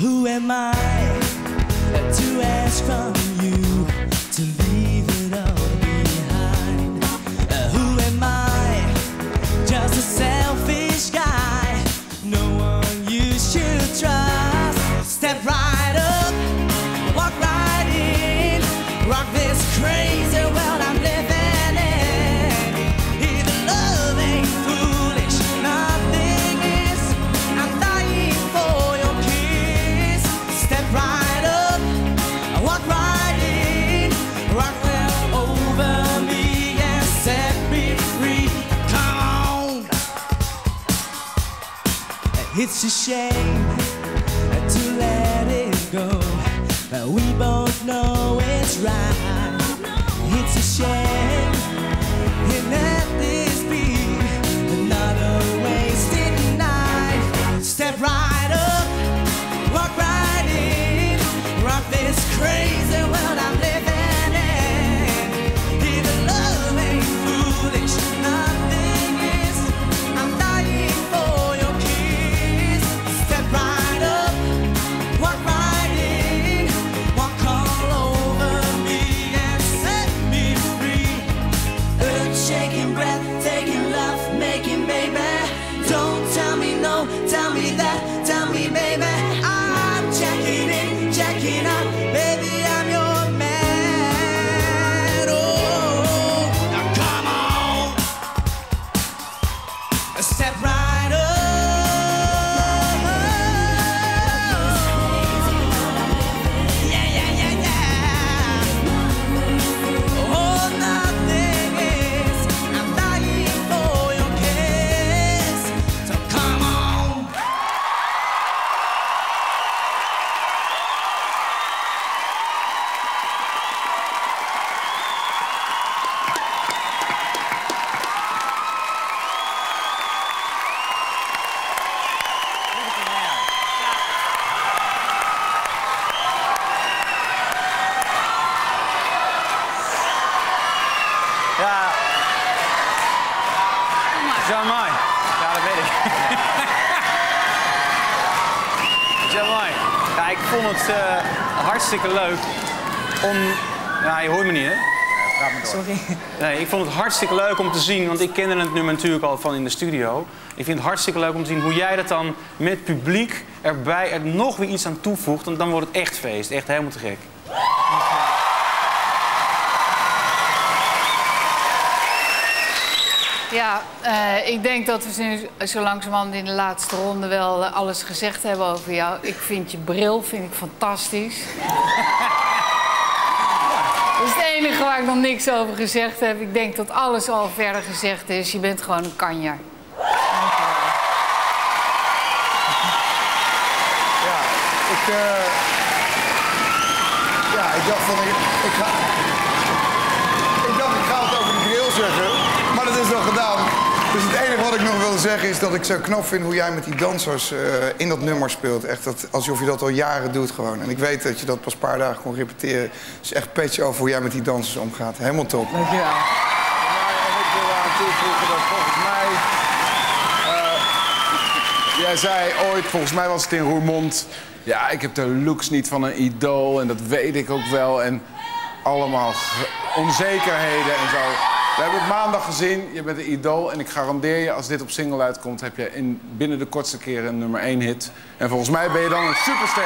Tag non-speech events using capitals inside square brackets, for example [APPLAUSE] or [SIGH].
who am I to ask from you It's a shame to let it go, but we both know it's right. It's a shame, Mooi. Ja, dat weet ik. [LAUGHS] Mooi. Ja, ik vond het eh, hartstikke leuk om... Ja, je hoort me niet, hè? Sorry. Nee, ik vond het hartstikke leuk om te zien, want ik kende het nummer natuurlijk al van in de studio. Ik vind het hartstikke leuk om te zien hoe jij dat dan met publiek erbij er nog weer iets aan toevoegt. Want dan wordt het echt feest, echt helemaal te gek. Ja, eh, ik denk dat we nu zo langzamerhand in de laatste ronde wel eh, alles gezegd hebben over jou. Ik vind je bril vind ik fantastisch. Dat is het enige waar ik nog niks over gezegd heb. Ik denk dat alles al verder gezegd is. Je bent gewoon een kanjer. Ja, ik, eh, ja, ik dacht van, ik, ik ga... Ik dacht, ik ga het over de grill zeggen, maar dat is al gedaan. Dus het enige wat ik nog wilde zeggen is dat ik zo knap vind hoe jij met die dansers eh, in dat nummer speelt. Echt dat, alsof je dat al jaren doet gewoon. En ik weet dat je dat pas een paar dagen kon repeteren. Het is echt petje over hoe jij met die dansers omgaat. Helemaal top. Dankjewel. Ja, en ik wil eraan toevoegen dat volgens mij... eh, jij zei ooit, volgens mij was het in Roermond... Ja, ik heb de looks niet van een idool en dat weet ik ook wel. En allemaal onzekerheden en zo. We hebben het maandag gezien, je bent een idool. En ik garandeer je, als dit op single uitkomt... heb je in binnen de kortste keren een nummer 1 hit. En volgens mij ben je dan een superster.